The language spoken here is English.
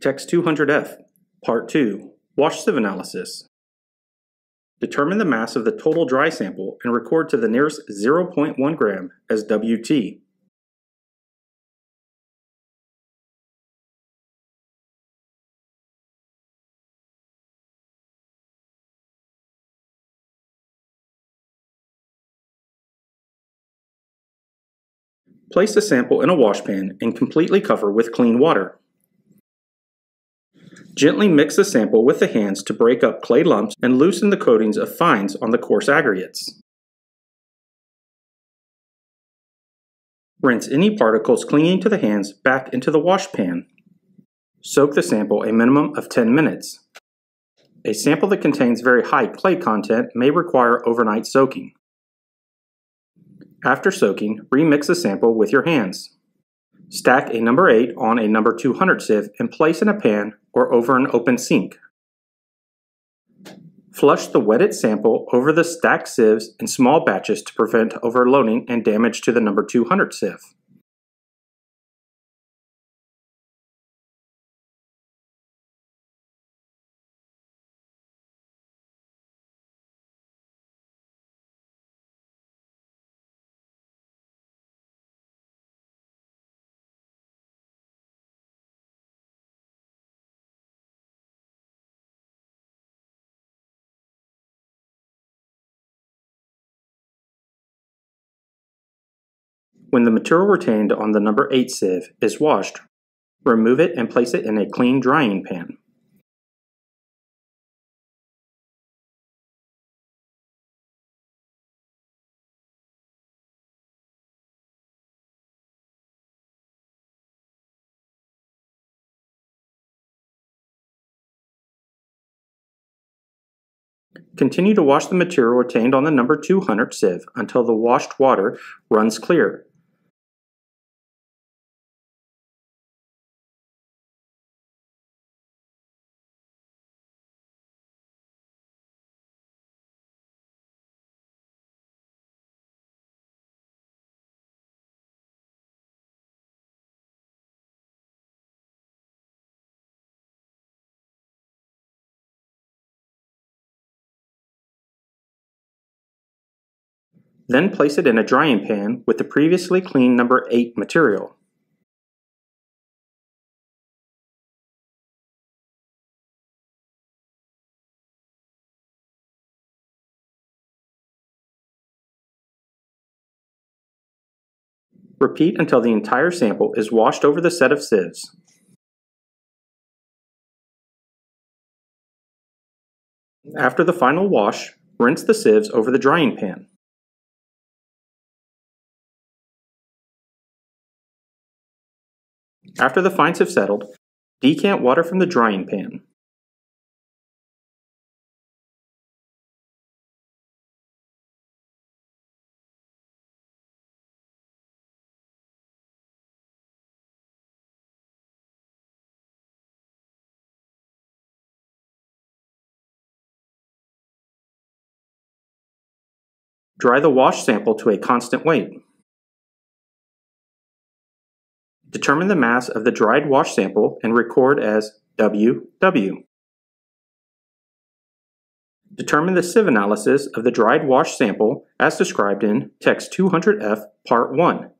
Tex 200F, Part 2, Wash sieve analysis. Determine the mass of the total dry sample and record to the nearest 0.1 gram as WT. Place the sample in a washpan and completely cover with clean water. Gently mix the sample with the hands to break up clay lumps and loosen the coatings of fines on the coarse aggregates. Rinse any particles clinging to the hands back into the wash pan. Soak the sample a minimum of 10 minutes. A sample that contains very high clay content may require overnight soaking. After soaking, remix the sample with your hands. Stack a number 8 on a number 200 sieve and place in a pan or over an open sink. Flush the wetted sample over the stacked sieves in small batches to prevent overloading and damage to the number 200 sieve. When the material retained on the number 8 sieve is washed, remove it and place it in a clean drying pan. Continue to wash the material retained on the number 200 sieve until the washed water runs clear. Then place it in a drying pan with the previously cleaned number 8 material. Repeat until the entire sample is washed over the set of sieves. After the final wash, rinse the sieves over the drying pan. After the fines have settled, decant water from the drying pan. Dry the wash sample to a constant weight. Determine the mass of the dried wash sample and record as WW. Determine the sieve analysis of the dried wash sample as described in Tex 200F Part 1.